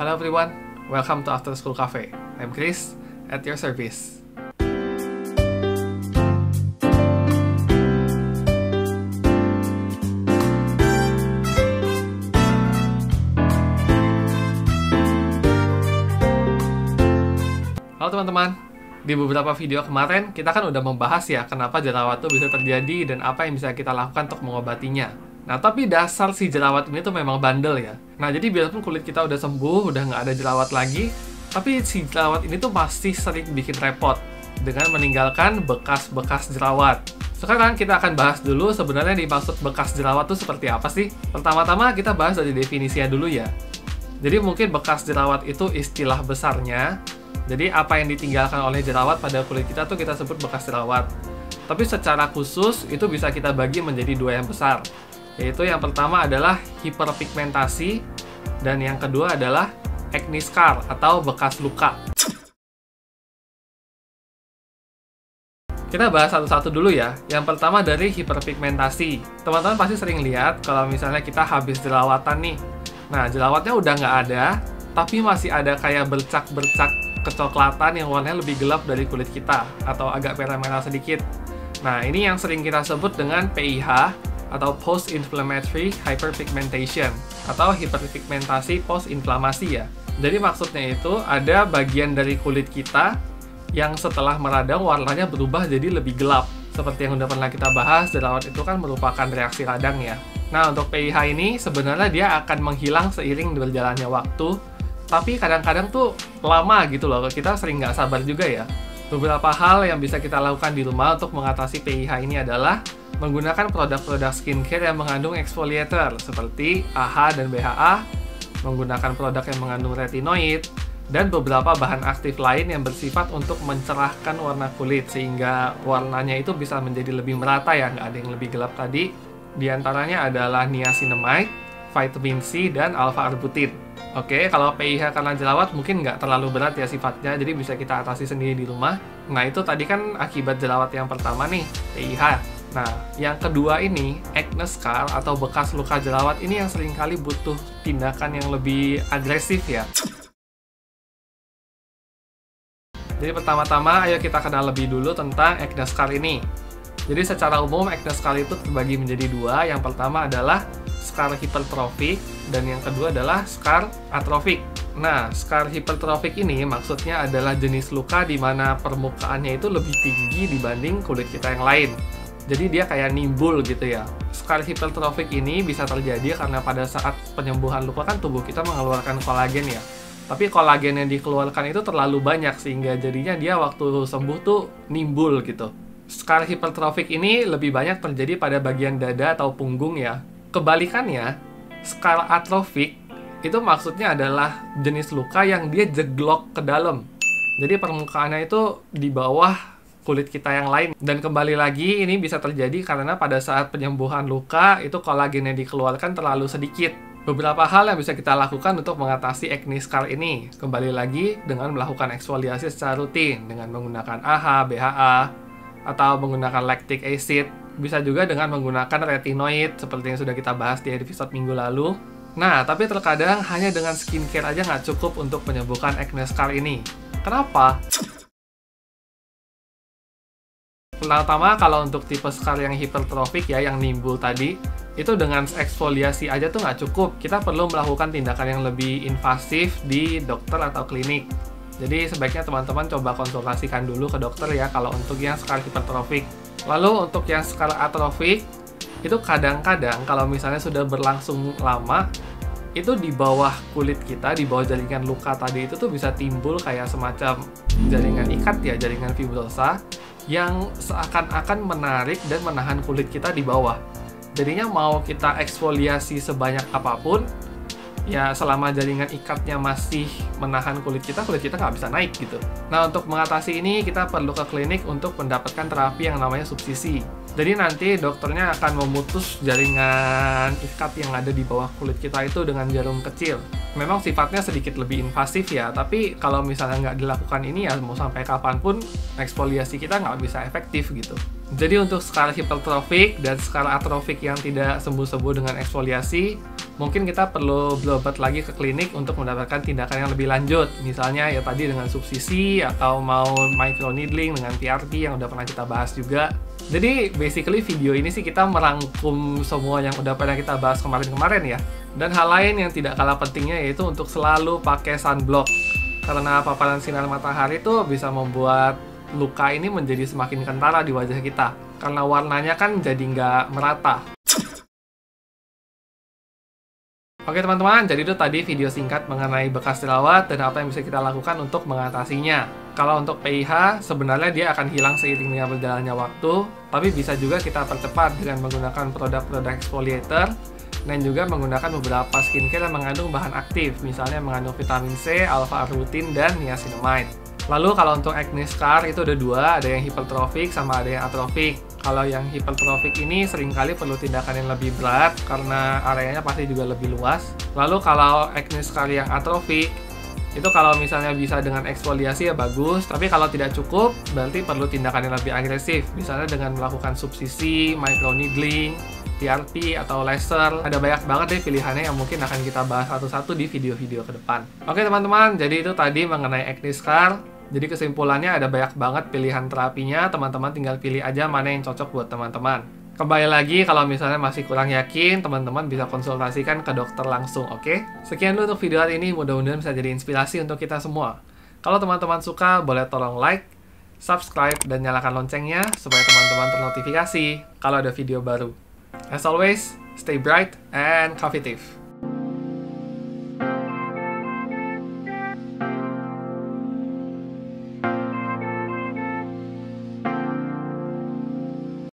Hello everyone, welcome to After School Cafe. I'm Chris, at your service. Halo teman-teman, di beberapa video kemarin kita kan udah membahas ya kenapa jerawat itu bisa terjadi dan apa yang bisa kita lakukan untuk mengobatinya. Nah, tapi dasar si jerawat ini tuh memang bandel ya. Nah, jadi biarpun kulit kita udah sembuh, udah nggak ada jerawat lagi, tapi si jerawat ini tuh masih sering bikin repot dengan meninggalkan bekas-bekas jerawat. Sekarang kita akan bahas dulu sebenarnya dimaksud bekas jerawat tuh seperti apa sih? Pertama-tama kita bahas dari definisinya dulu ya. Jadi mungkin bekas jerawat itu istilah besarnya, jadi apa yang ditinggalkan oleh jerawat pada kulit kita tuh kita sebut bekas jerawat. Tapi secara khusus itu bisa kita bagi menjadi dua yang besar. Yaitu yang pertama adalah hiperpigmentasi dan yang kedua adalah acne scar atau bekas luka. Kita bahas satu-satu dulu ya. Yang pertama dari hiperpigmentasi. Teman-teman pasti sering lihat kalau misalnya kita habis jerawatan nih. Nah, jerawatnya udah nggak ada, tapi masih ada kayak bercak-bercak kecoklatan yang warnanya lebih gelap dari kulit kita atau agak merah-merah sedikit. Nah, ini yang sering kita sebut dengan PIH atau post inflammatory hyperpigmentation atau hiperpigmentasi post inflamasi ya. Jadi maksudnya itu ada bagian dari kulit kita yang setelah meradang warnanya berubah jadi lebih gelap. Seperti yang udah pernah kita bahas, jerawat itu kan merupakan reaksi radang ya. Nah, untuk PIH ini sebenarnya dia akan menghilang seiring berjalannya waktu tapi kadang-kadang tuh lama gitu loh kita sering nggak sabar juga ya beberapa hal yang bisa kita lakukan di rumah untuk mengatasi PIH ini adalah menggunakan produk-produk skincare yang mengandung exfoliator seperti AHA dan BHA menggunakan produk yang mengandung retinoid dan beberapa bahan aktif lain yang bersifat untuk mencerahkan warna kulit sehingga warnanya itu bisa menjadi lebih merata ya nggak ada yang lebih gelap tadi di antaranya adalah niacinamide, vitamin C, dan alpha-arbutin Oke, kalau PIH karena jerawat mungkin nggak terlalu berat ya sifatnya, jadi bisa kita atasi sendiri di rumah. Nah, itu tadi kan akibat jerawat yang pertama nih, PIH. Nah, yang kedua ini, acne scar atau bekas luka jerawat ini yang sering kali butuh tindakan yang lebih agresif ya. Jadi pertama-tama, ayo kita kenal lebih dulu tentang acne scar ini. Jadi secara umum acne scar itu terbagi menjadi dua. Yang pertama adalah scar hipertrofik dan yang kedua adalah scar atrofik. Nah, scar hipertrofik ini maksudnya adalah jenis luka di mana permukaannya itu lebih tinggi dibanding kulit kita yang lain. Jadi dia kayak nimbul gitu ya. Scar hipertrofik ini bisa terjadi karena pada saat penyembuhan luka kan tubuh kita mengeluarkan kolagen ya. Tapi kolagen yang dikeluarkan itu terlalu banyak sehingga jadinya dia waktu sembuh tuh nimbul gitu. Scar hipertrofik ini lebih banyak terjadi pada bagian dada atau punggung ya Kebalikannya, skala atrofik itu maksudnya adalah jenis luka yang dia jeglok ke dalam. Jadi permukaannya itu di bawah kulit kita yang lain. Dan kembali lagi ini bisa terjadi karena pada saat penyembuhan luka itu kolagen yang dikeluarkan terlalu sedikit. Beberapa hal yang bisa kita lakukan untuk mengatasi acne scar ini. Kembali lagi dengan melakukan eksfoliasi secara rutin dengan menggunakan AHA, BHA, atau menggunakan lactic acid bisa juga dengan menggunakan retinoid seperti yang sudah kita bahas di episode minggu lalu. Nah, tapi terkadang hanya dengan skincare aja nggak cukup untuk menyembuhkan acne scar ini. Kenapa? Pertama, kalau untuk tipe scar yang hipertrofik ya, yang nimbul tadi, itu dengan eksfoliasi aja tuh nggak cukup. Kita perlu melakukan tindakan yang lebih invasif di dokter atau klinik. Jadi sebaiknya teman-teman coba konsultasikan dulu ke dokter ya kalau untuk yang scar hipertrofik. Lalu untuk yang skala atrofik itu kadang-kadang kalau misalnya sudah berlangsung lama itu di bawah kulit kita, di bawah jaringan luka tadi itu tuh bisa timbul kayak semacam jaringan ikat ya, jaringan fibrosa yang seakan-akan menarik dan menahan kulit kita di bawah. Jadinya mau kita eksfoliasi sebanyak apa pun, ya selama jaringan ikatnya masih menahan kulit kita, kulit kita nggak bisa naik gitu. Nah untuk mengatasi ini kita perlu ke klinik untuk mendapatkan terapi yang namanya subsisi. Jadi nanti dokternya akan memutus jaringan ikat yang ada di bawah kulit kita itu dengan jarum kecil. Memang sifatnya sedikit lebih invasif ya, tapi kalau misalnya nggak dilakukan ini ya mau sampai kapan pun eksfoliasi kita nggak bisa efektif gitu. Jadi untuk skala hipertrofik dan skala atrofik yang tidak sembuh-sembuh dengan eksfoliasi, mungkin kita perlu berobat lagi ke klinik untuk mendapatkan tindakan yang lebih lanjut. Misalnya ya tadi dengan subsisi atau mau microneedling dengan PRP yang udah pernah kita bahas juga. Jadi basically video ini sih kita merangkum semua yang udah pernah kita bahas kemarin-kemarin ya. Dan hal lain yang tidak kalah pentingnya yaitu untuk selalu pakai sunblock. Karena paparan sinar matahari itu bisa membuat luka ini menjadi semakin kentara di wajah kita. Karena warnanya kan jadi nggak merata. Oke teman-teman, jadi itu tadi video singkat mengenai bekas jerawat dan apa yang bisa kita lakukan untuk mengatasinya. Kalau untuk PIH, sebenarnya dia akan hilang seiring dengan berjalannya waktu, tapi bisa juga kita percepat dengan menggunakan produk-produk exfoliator dan juga menggunakan beberapa skincare yang mengandung bahan aktif, misalnya mengandung vitamin C, alpha-arbutin, dan niacinamide. Lalu kalau untuk acne scar itu ada dua, ada yang hipertrofik sama ada yang atrofik. Kalau yang hipertrofik ini sering kali perlu tindakan yang lebih berat karena areanya pasti juga lebih luas. Lalu kalau acne scar yang atrofik itu kalau misalnya bisa dengan eksfoliasi ya bagus, tapi kalau tidak cukup berarti perlu tindakan yang lebih agresif, misalnya dengan melakukan subsisi, microneedling, TRP atau laser. Ada banyak banget deh pilihannya yang mungkin akan kita bahas satu-satu di video-video ke depan. Oke teman-teman, jadi itu tadi mengenai acne scar. Jadi kesimpulannya ada banyak banget pilihan terapinya, teman-teman tinggal pilih aja mana yang cocok buat teman-teman. Kembali lagi kalau misalnya masih kurang yakin, teman-teman bisa konsultasikan ke dokter langsung, oke? Okay? Sekian dulu untuk video hari ini, mudah-mudahan bisa jadi inspirasi untuk kita semua. Kalau teman-teman suka, boleh tolong like, subscribe, dan nyalakan loncengnya supaya teman-teman ternotifikasi kalau ada video baru. As always, stay bright and coffeetive.